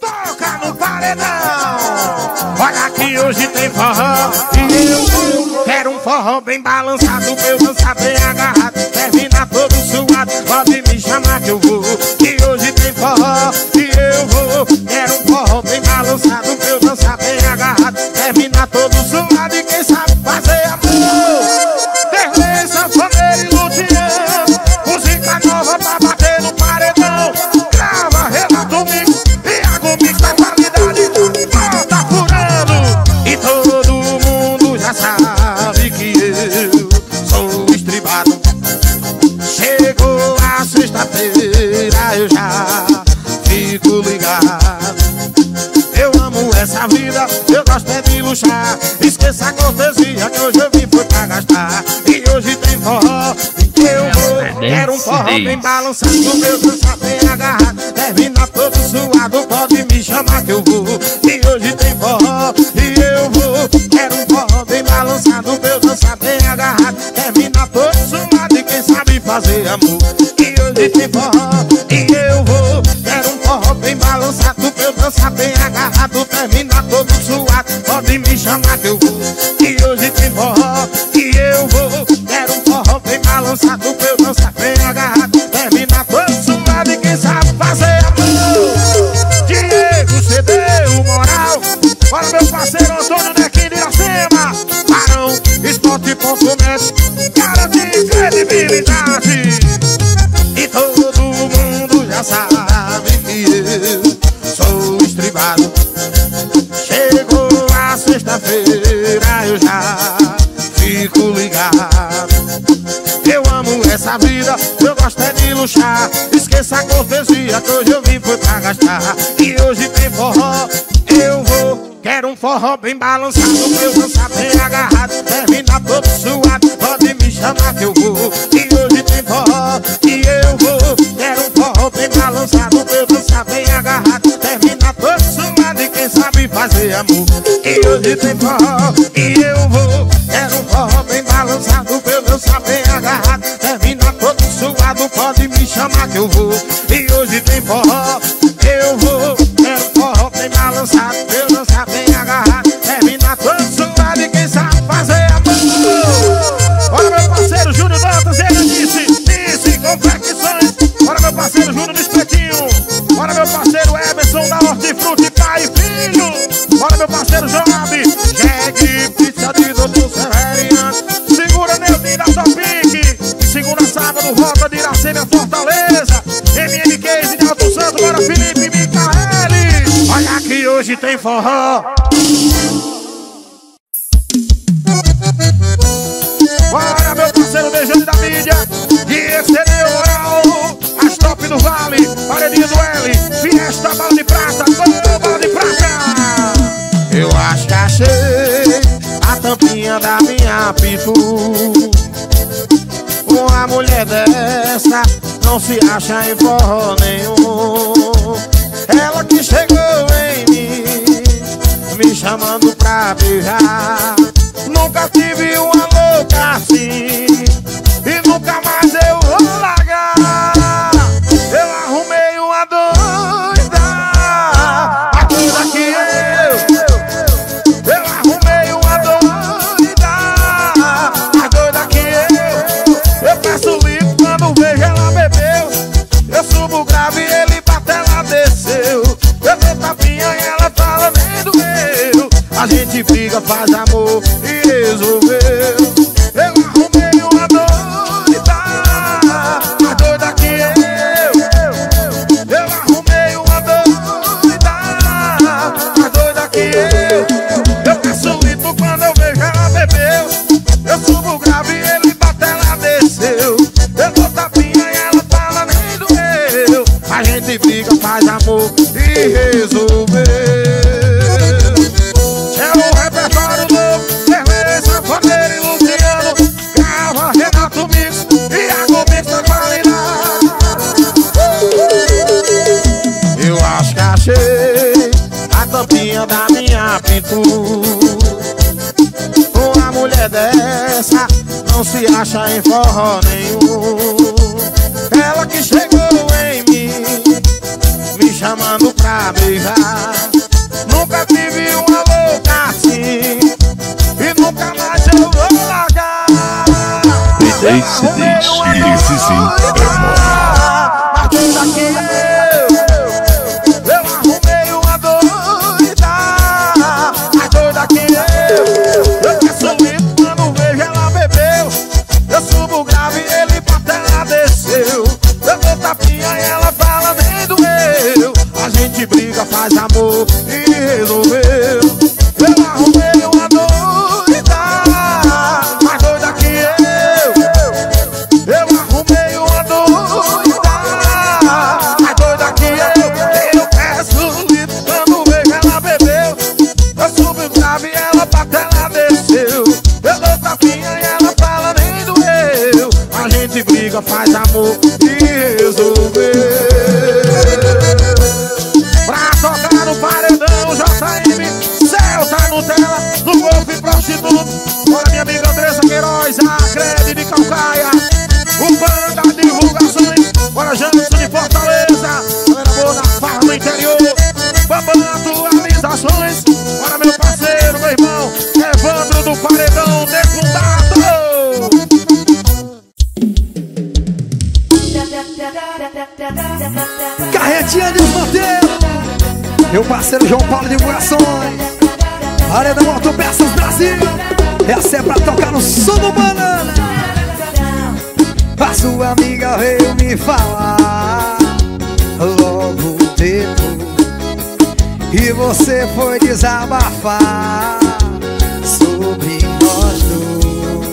Toca no paredão. Olha que hoje tem forró e eu quero um forró bem balançado, meu dançar bem agarrado, termina todo suado, pode me chamar que eu vou. E hoje tem forró e eu vou, quero um forró bem balançado, meu dançar bem agarrado, termina todo suado e quem sabe fazer Forró bem balançado, meu bem agarrado. Termina todo suado, pode me chamar que eu vou. Forró bem balançado, meu dançar bem agarrado. Termina todo suado, pode me chamar que eu vou. E hoje tem forró, e eu vou. Quero um forró bem balançado, meu dançar bem agarrado. Termina todo suado e quem sabe fazer amor. E hoje tem forró, forró. Bora, meu parceiro beijando da mídia. E esse é meu oral. As top do Vale, paredinha do L. Fiesta, bala de prata, todo bala de prata. Eu acho que achei a tampinha da minha pitu. Uma mulher dessa não se acha em forró nenhum. Ela que chegou me chamando pra beijar. Nunca tive uma louca assim E nunca mais eu e resolveu é o repertório novo, Vermelho, Sanfoneiro e Luciano Grava, Renato Mix e Mix da qualidade Eu acho que achei a tampinha da minha pintura. Uma mulher dessa não se acha em forró nenhum. Ela que chegou chamando pra beijar. Nunca tive uma louca assim E nunca mais eu vou largar. Me deixe, deixe, esse sim, A Partiu daqui eu. Eu arrumei uma doida. A doida que eu. Eu que sou lindo, quando vejo ela bebeu. Eu subo grave, ele pra terra desceu. Parceiro João Paulo Divulgações. Paredão Autopeças Brasil. Essa é pra tocar no som do banana. A sua amiga veio me falar logo depois. E você foi desabafar sobre nós dois.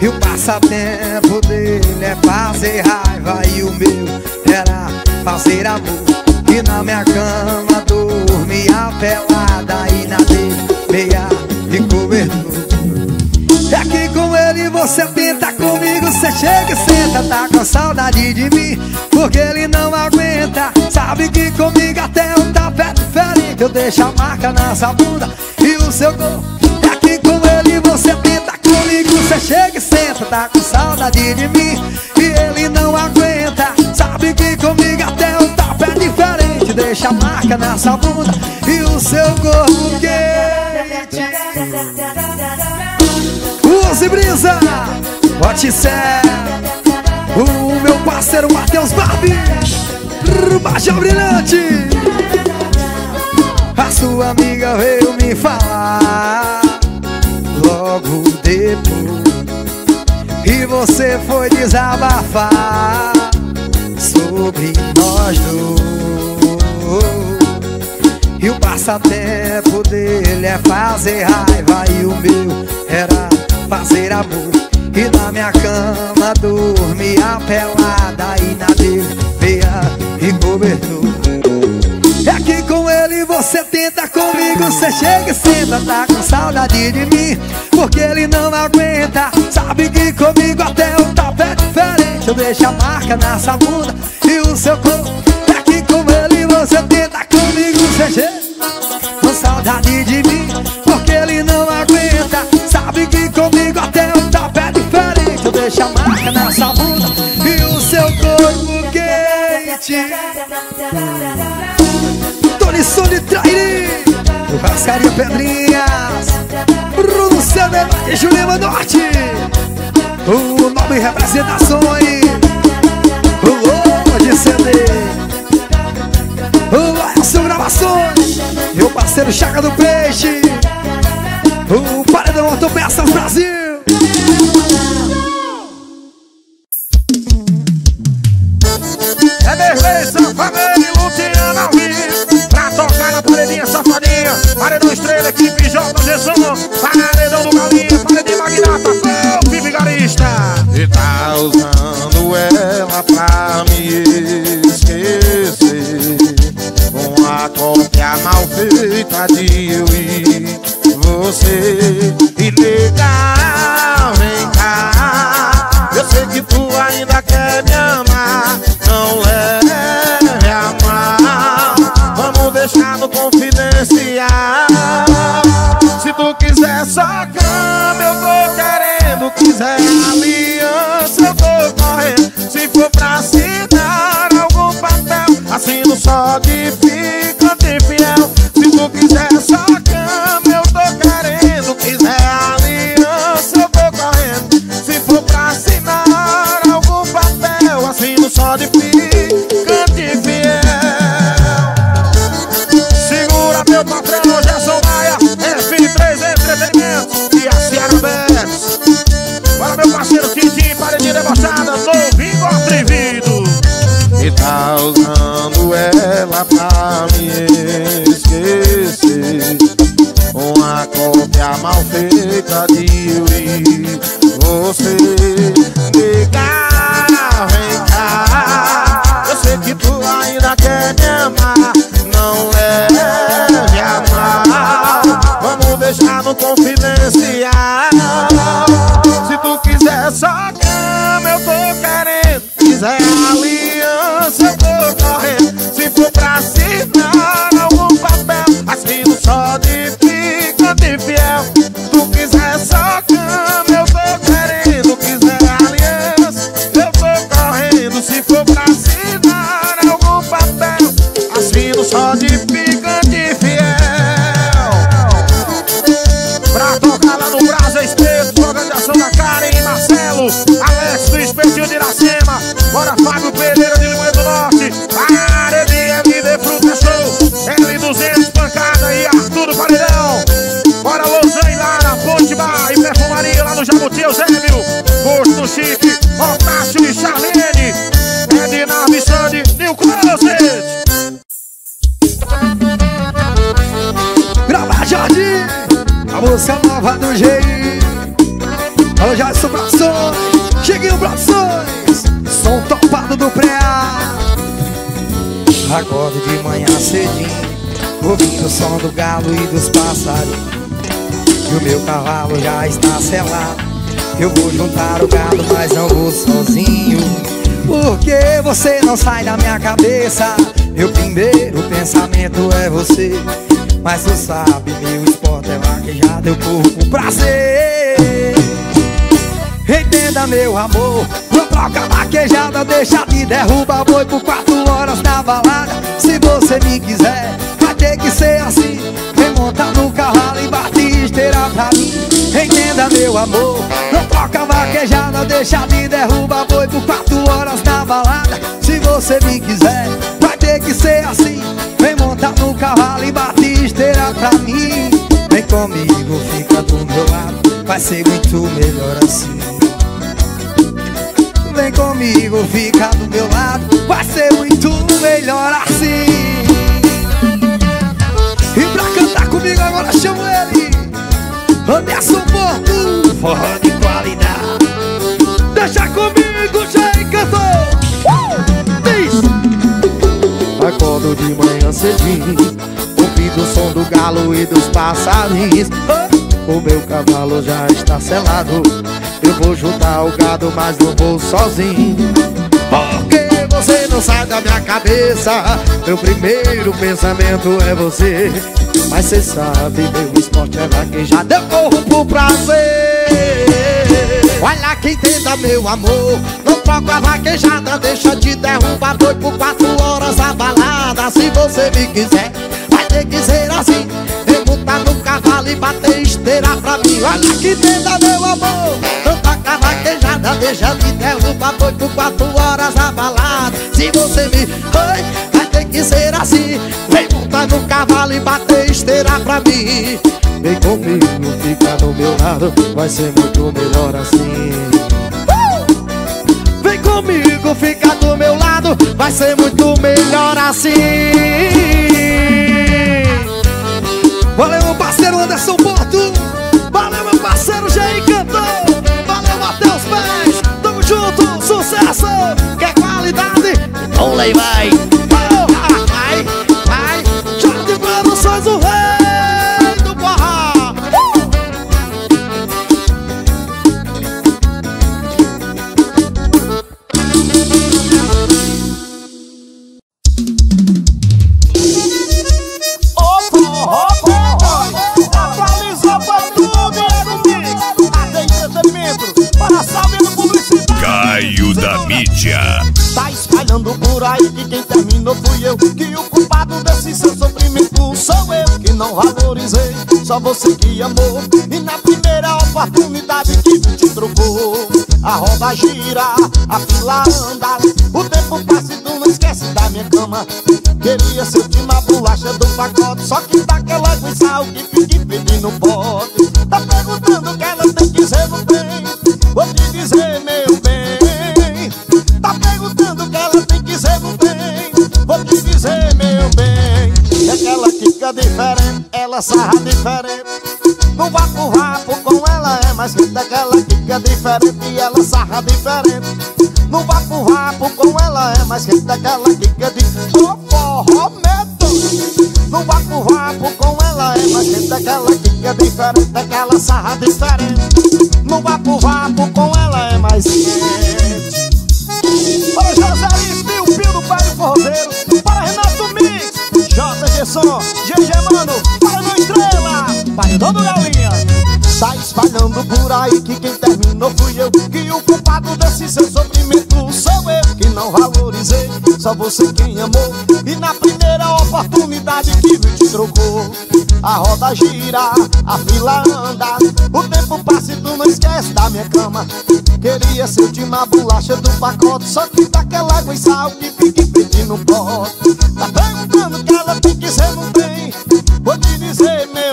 E o passatempo dele é fazer raiva e o meu era fazer amor. Na minha cama dormia pelada e na meia de cobertor. E aqui com ele você tenta comigo, você chega e senta, tá com saudade de mim, porque ele não aguenta. Sabe que comigo até um tapete diferente, eu deixo a marca nessa bunda e o seu corpo. E aqui com ele você tenta comigo, você chega e senta, tá com saudade de mim, deixa marca nessa bunda e o seu corpo quente. Use Brisa, Bote Sé, o meu parceiro Matheus Barbie, Bajão Brilhante. A sua amiga veio me falar logo depois. E você foi desabafar sobre nós dois. E o passatempo dele é fazer raiva e o meu era fazer amor. E na minha cama dormia pelada e na dele meia e cobertor. É que com ele você tenta comigo, você chega e senta, tá com saudade de mim, porque ele não aguenta. Sabe que comigo até o tapete diferente, eu deixo a marca nessa bunda e o seu corpo. Quente. Tony Sony Trairi Churrascaria Pedrinhas Bruno Cedema e Jurema Norte O nome representações. O logo de CD O Elson Gravações. Meu parceiro Chaga do Peixe de eu e você. Ilegal, vem cá. Eu sei que tu ainda quer me amar. Não leve a mal. Vamos deixar no confidencial. Se tu quiser só cama, eu tô querendo. Quiser aliança, eu tô correndo. Se for pra assinar algum papel Assino só de ficante mal feita de você Acordo de manhã cedinho, ouvindo o som do galo e dos passarinhos. E o meu cavalo já está selado. Eu vou juntar o gado, mas não vou sozinho. Porque você não sai da minha cabeça. Meu primeiro pensamento é você. Mas tu sabe, meu esporte é vaquejado, eu corro com prazer. Entenda, meu amor, não troca vaquejada, deixa de derrubar boi por quatro horas na balada. Se você me quiser, vai ter que ser assim. Vem montar no cavalo e bate esteira pra mim. Entenda, meu amor, não troca vaquejada, deixa de derrubar boi por quatro horas na balada. Se você me quiser, vai ter que ser assim. Vem montar no cavalo e bate esteira pra mim Vem comigo, fica do meu lado Vai ser muito melhor assim Vem comigo, fica do meu lado Vai ser muito melhor assim. E pra cantar comigo agora chamo ele Anderson Porto. Forró de qualidade. Deixa comigo, já encantou uh! Acordo de manhã cedinho Ouvindo o som do galo e dos passarinhos. O meu cavalo já está selado Eu vou juntar o gado, mas não vou sozinho. Porque você não sai da minha cabeça. Meu primeiro pensamento é você. Mas cê sabe, meu esporte é vaquejado Eu corro por prazer. Olha quem tenta meu amor. Não troca a vaquejada Deixa de derrubar. Boi por quatro horas a balada Se você me quiser. Ter que ser assim montar no cavalo e bater esteira pra mim. Olha que tenda, meu amor. Tanta cavaquejada deixa de derrubar Foi por quatro horas a balada Se você me... Oi, vai ter que ser assim. Vem montar no cavalo e bater esteira pra mim. Vem comigo, fica do meu lado Vai ser muito melhor assim. Uh! Vem comigo, fica do meu lado Vai ser muito melhor assim Valeu, meu parceiro Anderson Porto. Valeu, meu parceiro Jair Cantor. Valeu, Matheus Pés. Tamo junto, sucesso. Quer qualidade? Então lei vai. Vai, só você que amou. E na primeira oportunidade que te trocou A roda gira, a fila anda. O tempo passa e tu não esquece da minha cama. Queria ser última bolacha do pacote Só que daquela com sal que fique pedindo pote. Tá perguntando que ela sarra diferente No vapo rapo com ela é mais quente Aquela fica diferente ela sarra diferente. No vapo rapo com ela é mais quente Aquela fica diferente Oh, forró, medo No vapo rapo com ela é mais quente Aquela fica diferente Aquela sarra diferente. No vapo vapo com ela é mais quente para José Pio Pio do Pai do Forrozeiro. Para Renato Mix J. Gesson GG Paredão do Galinha Tá espalhando por aí que quem terminou fui eu. Que o culpado desse seu sofrimento sou eu Que não valorizei Só você quem amou. E na primeira oportunidade que me te trocou A roda gira, a fila anda. O tempo passa e tu não esquece da minha cama. Queria ser última bolacha do pacote Só que daquela água e sal que fica pedindo pote. Tá perguntando que ela tem que ser não tem Vou te dizer meu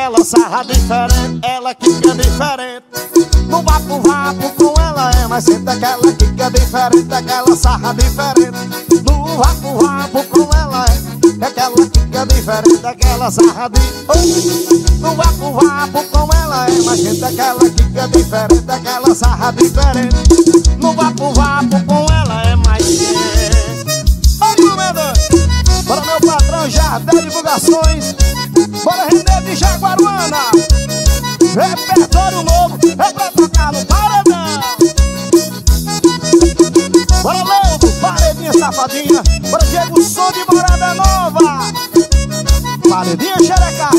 ela sarra diferente Ela quica diferente. No vapo vapo com ela é mais sempre Aquela quica diferente Aquela sarra diferente. No vapo vapo com ela é Aquela quica diferente Aquela sarra diferente No vapo vapo com ela é mais gente Aquela quica diferente Aquela sarra diferente. No vapo vapo com ela é mais o Mendes para meu patrão Jardel Divulgações. Bora render de Jaguaruana. Repertório novo É pra tocar no paredão. Bora Lobo, paredinha safadinha. Bora Diego Som de Morada Nova. Paredinha xereca